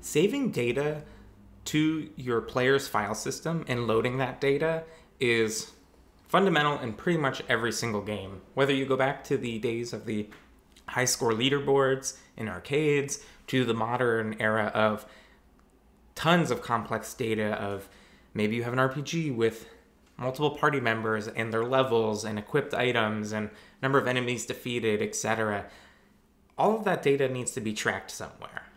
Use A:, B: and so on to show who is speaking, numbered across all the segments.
A: saving data to your player's file system and loading that data is fundamental in pretty much every single game. Whether you go back to the days of the high score leaderboards in arcades to the modern era of tons of complex data of maybe you have an RPG with multiple party members and their levels and equipped items and number of enemies defeated, etc. All of that data needs to be tracked somewhere.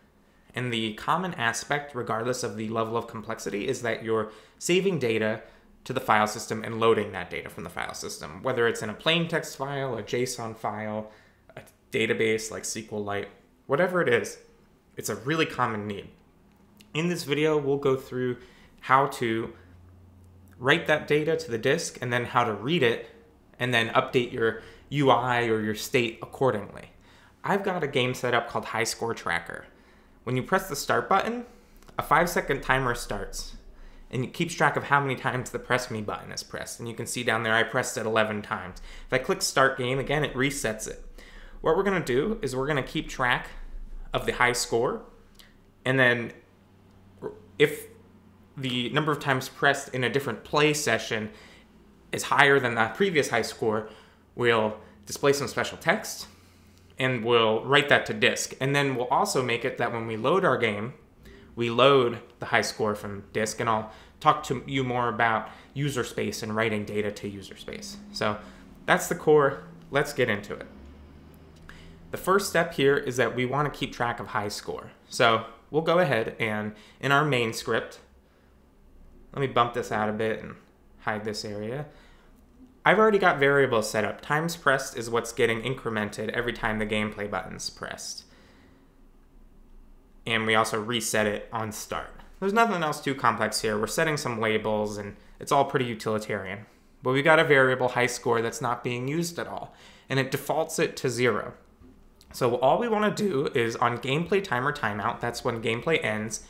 A: And the common aspect, regardless of the level of complexity, is that you're saving data to the file system and loading that data from the file system, whether it's in a plain text file, a JSON file, a database like SQLite, whatever it is, it's a really common need. In this video, we'll go through how to write that data to the disk and then how to read it and then update your UI or your state accordingly. I've got a game set up called High Score Tracker. When you press the start button, a five second timer starts and it keeps track of how many times the press me button is pressed. And you can see down there I pressed it 11 times. If I click start game, again, it resets it. What we're gonna do is we're gonna keep track of the high score and then if the number of times pressed in a different play session is higher than the previous high score, we'll display some special text and we'll write that to disk. And then we'll also make it that when we load our game, we load the high score from disk and I'll talk to you more about user space and writing data to user space. So that's the core. Let's get into it. The first step here is that we want to keep track of high score. So we'll go ahead and in our main script, let me bump this out a bit and hide this area. I've already got variables set up. Times pressed is what's getting incremented every time the gameplay button's pressed. And we also reset it on start. There's nothing else too complex here. We're setting some labels and it's all pretty utilitarian. But we've got a variable high score that's not being used at all. And it defaults it to zero. So all we want to do is on gameplay timer timeout, that's when gameplay ends,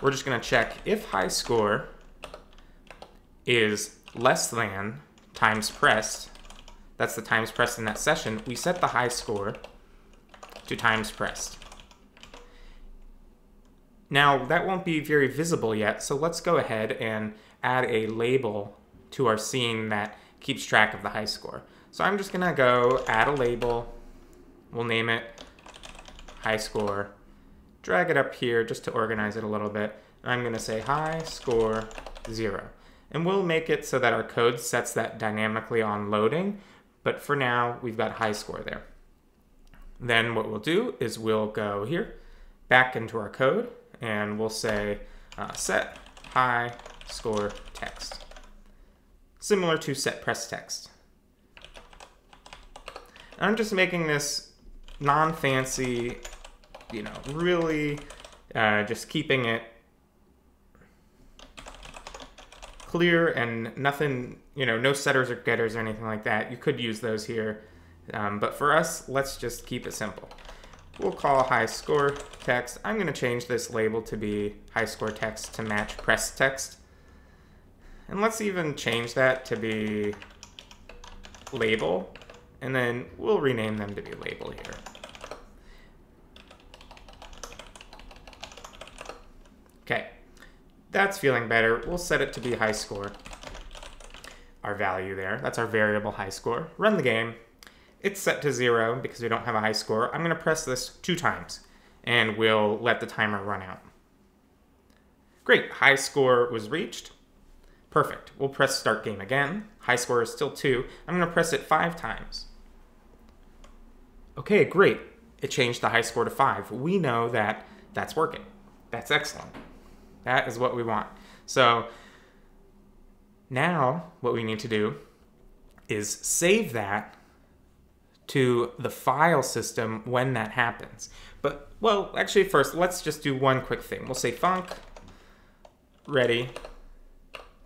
A: we're just going to check if high score is less than times pressed, that's the times pressed in that session, we set the high score to times pressed. Now, that won't be very visible yet, so let's go ahead and add a label to our scene that keeps track of the high score. So I'm just gonna go add a label, we'll name it high score, drag it up here just to organize it a little bit, and I'm gonna say high score zero. And we'll make it so that our code sets that dynamically on loading, but for now, we've got high score there. Then what we'll do is we'll go here, back into our code, and we'll say uh, set high score text. Similar to set press text. And I'm just making this non-fancy, you know, really uh, just keeping it clear and nothing, you know, no setters or getters or anything like that. You could use those here. Um, but for us, let's just keep it simple. We'll call high score text. I'm going to change this label to be high score text to match press text. And let's even change that to be label. And then we'll rename them to be label here. Okay, that's feeling better. We'll set it to be high score. Our value there. That's our variable high score. Run the game. It's set to zero because we don't have a high score. I'm going to press this two times and we'll let the timer run out. Great, high score was reached. Perfect. We'll press start game again. High score is still two. I'm going to press it five times. Okay, great. It changed the high score to five. We know that that's working. That's excellent. That is what we want. So now what we need to do is save that to the file system when that happens. But, well, actually first, let's just do one quick thing. We'll say func ready,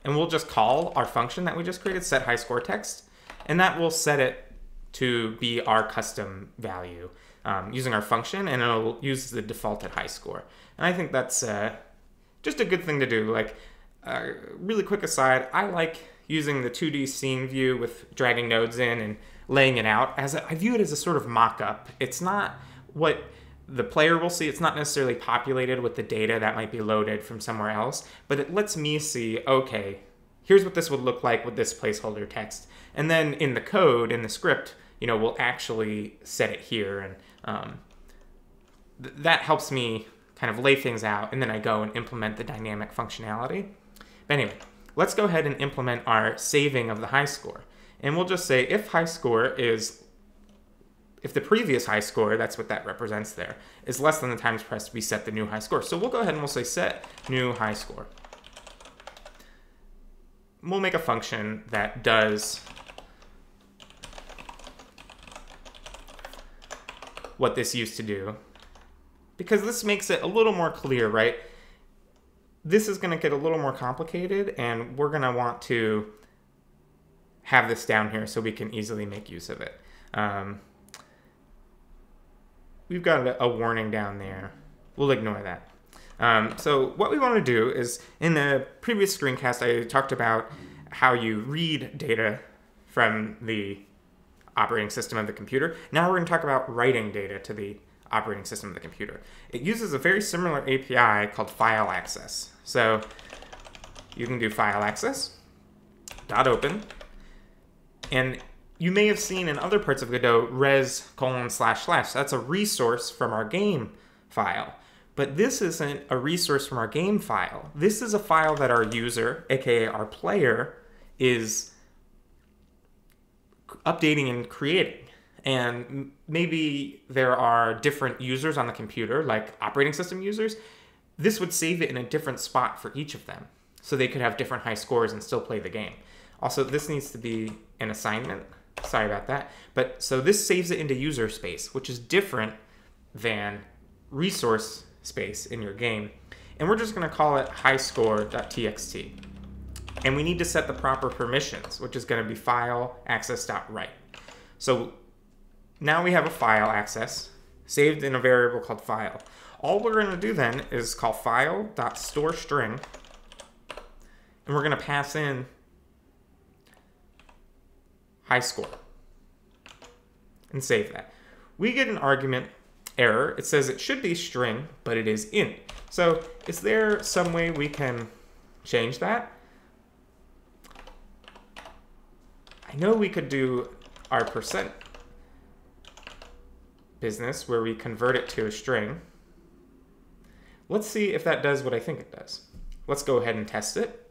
A: and we'll just call our function that we just created, set high score text, and that will set it to be our custom value um, using our function, and it'll use the defaulted high score. And I think that's uh, just a good thing to do. Like, uh, really quick aside, I like using the 2D scene view with dragging nodes in and laying it out as a, I view it as a sort of mock-up. It's not what the player will see it's not necessarily populated with the data that might be loaded from somewhere else, but it lets me see, okay, here's what this would look like with this placeholder text. And then in the code, in the script, you know, we'll actually set it here. And um, th- that helps me kind of lay things out. And then I go and implement the dynamic functionality. But anyway, let's go ahead and implement our saving of the high score. And we'll just say if high score is, if the previous high score, that's what that represents there, is less than the times pressed, we set the new high score. So we'll go ahead and we'll say set new high score. We'll make a function that does what this used to do because this makes it a little more clear, right? This is going to get a little more complicated and we're going to want to have this down here so we can easily make use of it. Um, we've got a, warning down there. We'll ignore that. Um, so what we want to do is, in the previous screencast, I talked about how you read data from the operating system of the computer. Now we're going to talk about writing data to the operating system of the computer. It uses a very similar API called file access. So you can do file access, dot open, and you may have seen in other parts of Godot res colon slash slash. That's a resource from our game file. But this isn't a resource from our game file. This is a file that our user, aka our player, is updating and creating. And maybe there are different users on the computer, like operating system users. This would save it in a different spot for each of them. So they could have different high scores and still play the game. Also, this needs to be an assignment. Sorry about that. But so this saves it into user space, which is different than resource space in your game. And we're just going to call it highscore.txt. And we need to set the proper permissions, which is going to be file access.write. So now we have a file access saved in a variable called file. All we're going to do then is call file.storeString, and we're going to pass in high score and save that. We get an argument error. It says it should be string, but it is int. So is there some way we can change that? I know we could do our percent business where we convert it to a string. Let's see if that does what I think it does. Let's go ahead and test it.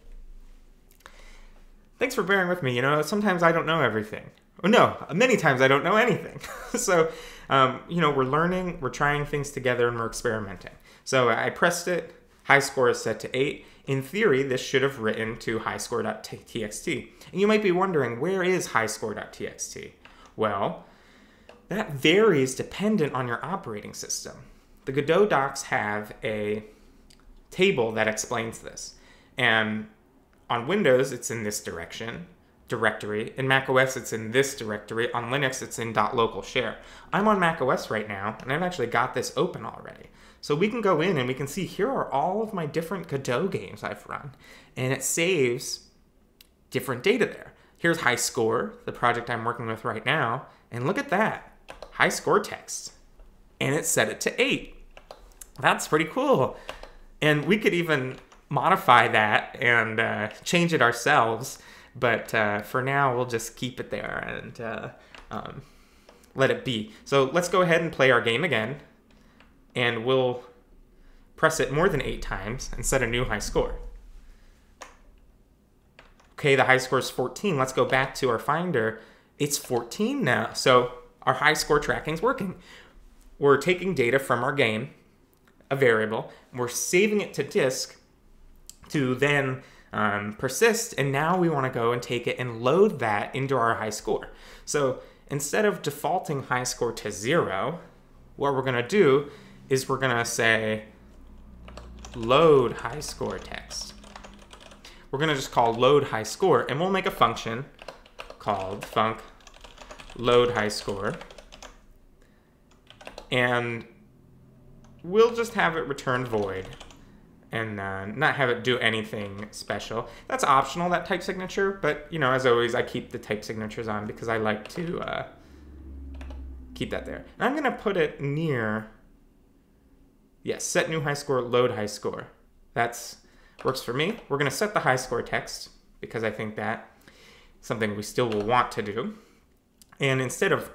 A: Thanks for bearing with me. You know, sometimes I don't know everything. no, many times I don't know anything. so, um, you know, we're learning, we're trying things together, and we're experimenting. So I pressed it. High score is set to 8. In theory, this should have written to highscore.txt. And you might be wondering, where is highscore.txt? Well, that varies dependent on your operating system. The Godot docs have a table that explains this. And on Windows, it's in this direction directory. In macOS, it's in this directory. On Linux, it's in .local share. I'm on macOS right now, and I've actually got this open already. So we can go in and we can see here are all of my different Godot games I've run. And it saves different data there. Here's High Score, the project I'm working with right now. And look at that, high score text. And it set it to eight. That's pretty cool. And we could even modify that and uh, change it ourselves. But uh, for now, we'll just keep it there and uh, um, let it be. So let's go ahead and play our game again and we'll press it more than eight times and set a new high score. Okay, the high score is 14. Let's go back to our finder. It's 14 now. So our high score tracking is working. We're taking data from our game, a variable, we're saving it to disk to then um, persist, and now we want to go and take it and load that into our high score. So instead of defaulting high score to zero, what we're going to do is we're going to say load high score text. We're going to just call load high score, and we'll make a function called func load high score. And we'll just have it return void and uh, not have it do anything special. That's optional, that type signature, but you know, as always, I keep the type signatures on because I like to uh, keep that there. And I'm gonna put it near Yes, set new high score, load high score. That's works for me. We're going to set the high score text because I think that something we still will want to do. And instead of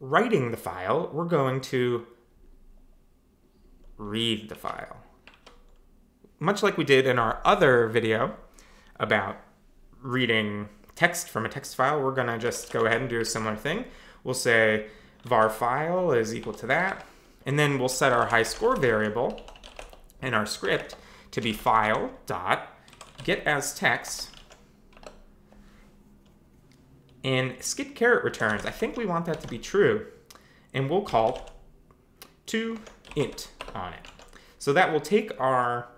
A: writing the file, we're going to read the file. Much like we did in our other video about reading text from a text file, we're going to just go ahead and do a similar thing. We'll say var file is equal to that, and then we'll set our high score variable in our script to be file dot get as text and skip caret returns. I think we want that to be true. And we'll call to int on it. So that will take our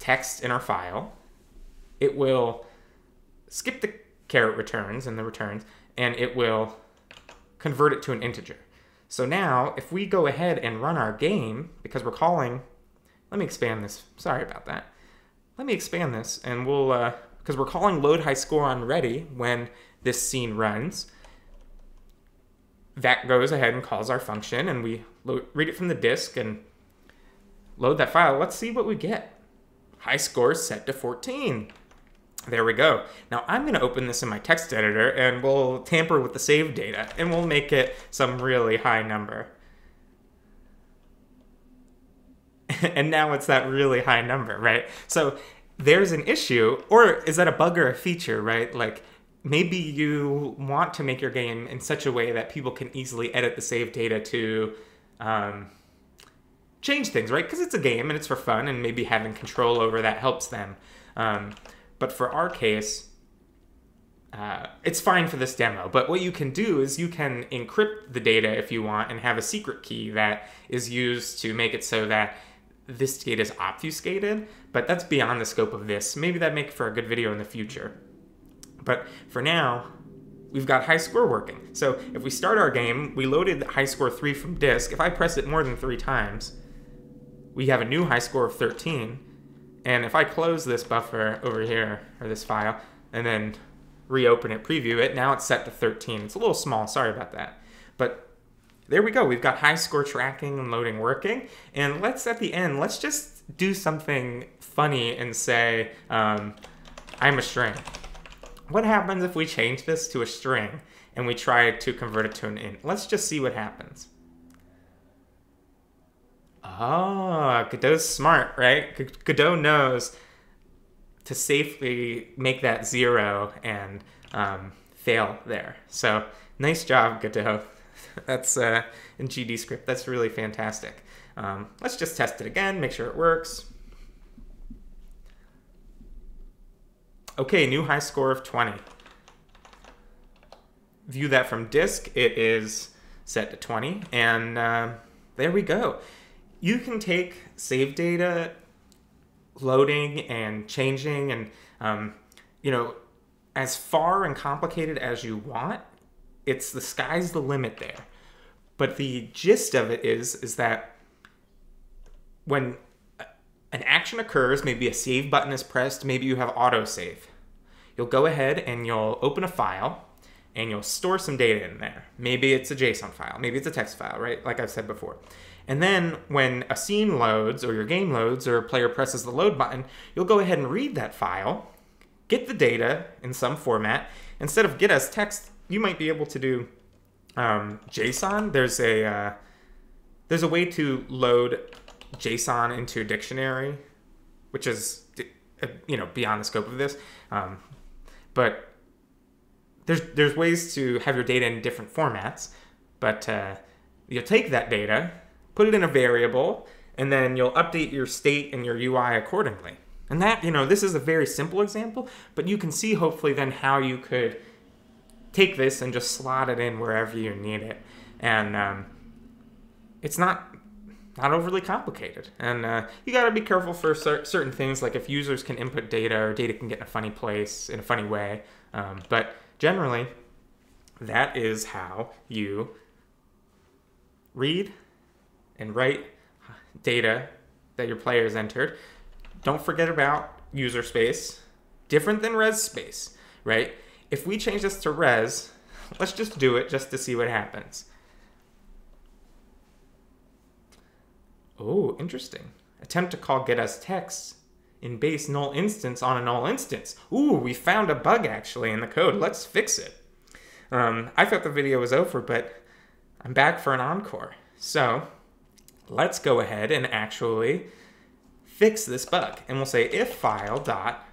A: text in our file. It will skip the caret returns and the returns, and it will convert it to an integer. So now, if we go ahead and run our game, because we're calling, let me expand this. Sorry about that. Let me expand this, and we'll, uh, because we're calling load high score on ready when this scene runs. That goes ahead and calls our function, and we load, read it from the disk and load that file. Let's see what we get. High score set to 14. There we go. Now I'm going to open this in my text editor and we'll tamper with the save data and we'll make it some really high number. and now it's that really high number, right? So there's an issue, or is that a bug or a feature, right? Like maybe you want to make your game in such a way that people can easily edit the save data to um, change things, right? Because it's a game and it's for fun, and maybe having control over that helps them. Um, but for our case, uh, it's fine for this demo. But what you can do is you can encrypt the data if you want and have a secret key that is used to make it so that this data is obfuscated. But that's beyond the scope of this. Maybe that make for a good video in the future. But for now, we've got high score working. So if we start our game, we loaded high score 3 from disk. If I press it more than three times, we have a new high score of 13. And if I close this buffer over here, or this file, and then reopen it, preview it, now it's set to 13. It's a little small, sorry about that. But there we go, we've got high score tracking and loading working. And let's, at the end, let's just do something funny and say, um, I'm a string. What happens if we change this to a string and we try to convert it to an int? Let's just see what happens. Oh, Godot's smart, right? Godot knows to safely make that zero and um, fail there. So nice job, Godot. That's uh, in GD script. That's really fantastic. Um, let's just test it again, make sure it works. Okay, new high score of 20. View that from disk. It is set to 20, and uh, there we go you can take save data loading and changing and um, you know as far and complicated as you want it's the sky's the limit there. But the gist of it is is that when an action occurs maybe a save button is pressed maybe you have autosave. You'll go ahead and you'll open a file and you'll store some data in there. Maybe it's a json file maybe it's a text file right? Like i've said before. And then when a scene loads or your game loads or a player presses the load button, you'll go ahead and read that file, get the data in some format. Instead of get as text, you might be able to do um, JSON. There's a uh, there's a way to load JSON into a dictionary, which is uh, you know beyond the scope of this. Um, but there's there's ways to have your data in different formats. But uh, you'll take that data put it in a variable, and then you'll update your state and your UI accordingly. And that, you know, this is a very simple example, but you can see hopefully then how you could take this and just slot it in wherever you need it. And um, it's not not overly complicated. And uh, you got to be careful for cer- certain things, like if users can input data or data can get in a funny place in a funny way. Um, but generally, that is how you read and write data that your players entered. Don't forget about user space, different than res space, right? If we change this to res, let's just do it just to see what happens. Oh, interesting. Attempt to call get as text in base null instance on a null instance. Ooh, we found a bug actually in the code. Let's fix it. Um, I thought the video was over, but I'm back for an encore. So let's go ahead and actually fix this bug. And we'll say if file dot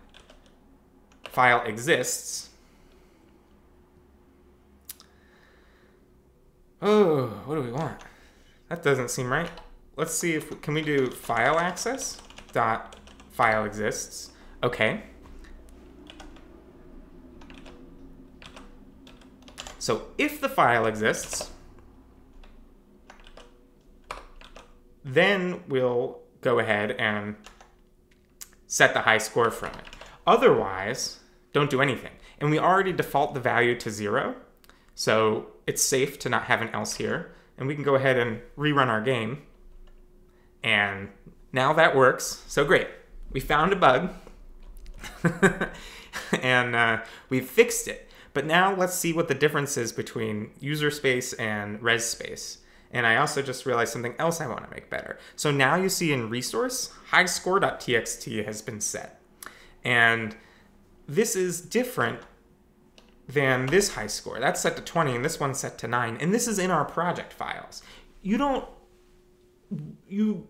A: file exists. Oh, what do we want? That doesn't seem right. Let's see if, can we do file access dot file exists. Okay. So if the file exists, then we'll go ahead and set the high score from it. Otherwise, don't do anything. And we already default the value to zero, so it's safe to not have an else here. And we can go ahead and rerun our game. And now that works, so great we found a bug and uh, we fixed it. But now let's see what the difference is between user space and res space. And I also just realized something else I want to make better. So now you see in resource, highscore.txt has been set. And this is different than this high score. That's set to 20 and this one's set to 9. And this is in our project files. You don't you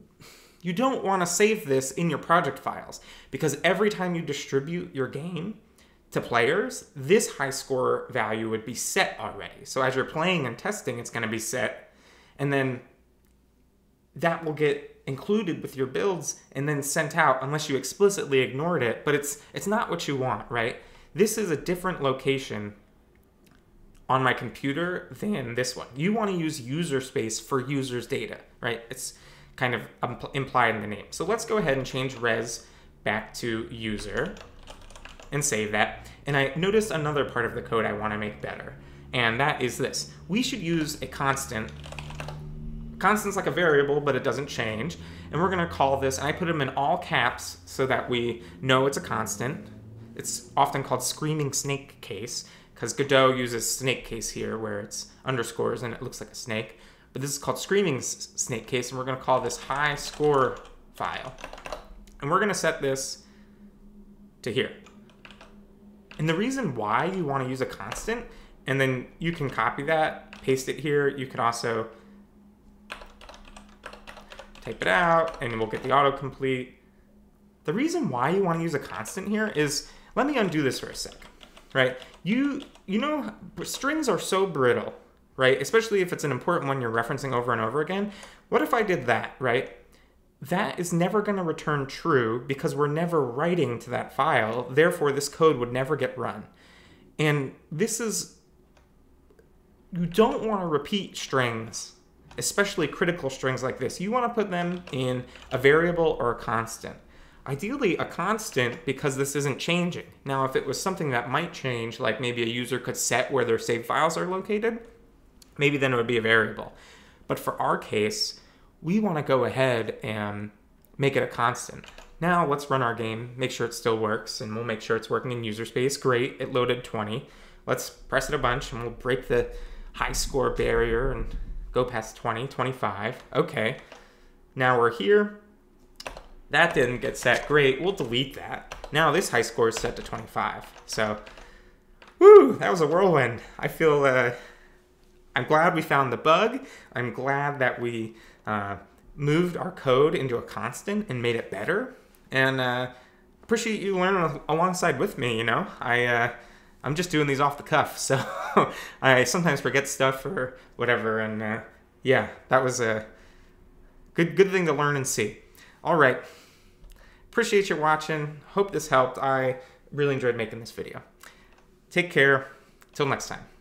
A: you don't want to save this in your project files because every time you distribute your game to players, this high score value would be set already. So as you're playing and testing, it's going to be set. And then that will get included with your builds and then sent out unless you explicitly ignored it, but it's it's not what you want, right? This is a different location on my computer than this one. You want to use user space for users' data, right? It's kind of implied in the name. So let's go ahead and change res back to user and save that. And I noticed another part of the code I want to make better, and that is this. We should use a constant. Constant's like a variable, but it doesn't change. And we're going to call this, and I put them in all caps so that we know it's a constant. It's often called screaming snake case, because Godot uses snake case here, where it's underscores and it looks like a snake but this is called Screaming Snake Case, and we're going to call this high score file. And we're going to set this to here. And the reason why you want to use a constant, and then you can copy that, paste it here. You can also type it out, and we'll get the autocomplete. The reason why you want to use a constant here is, let me undo this for a sec, right? You, you know, strings are so brittle right? Especially if it's an important one you're referencing over and over again. What if I did that, right? That is never going to return true because we're never writing to that file. Therefore, this code would never get run. And this is, you don't want to repeat strings, especially critical strings like this. You want to put them in a variable or a constant. Ideally, a constant because this isn't changing. Now, if it was something that might change, like maybe a user could set where their save files are located, maybe then it would be a variable. But for our case, we want to go ahead and make it a constant. Now let's run our game, make sure it still works, and we'll make sure it's working in user space. Great, it loaded 20. Let's press it a bunch and we'll break the high score barrier and go past 20, 25. Okay, now we're here. That didn't get set. Great, we'll delete that. Now this high score is set to 25. So, whoo, that was a whirlwind. I feel uh, I'm glad we found the bug. I'm glad that we uh, moved our code into a constant and made it better. And uh, appreciate you learning alongside with me. You know, I uh, I'm just doing these off the cuff, so I sometimes forget stuff or whatever. And uh, yeah, that was a good good thing to learn and see. All right, appreciate you watching. Hope this helped. I really enjoyed making this video. Take care. Till next time.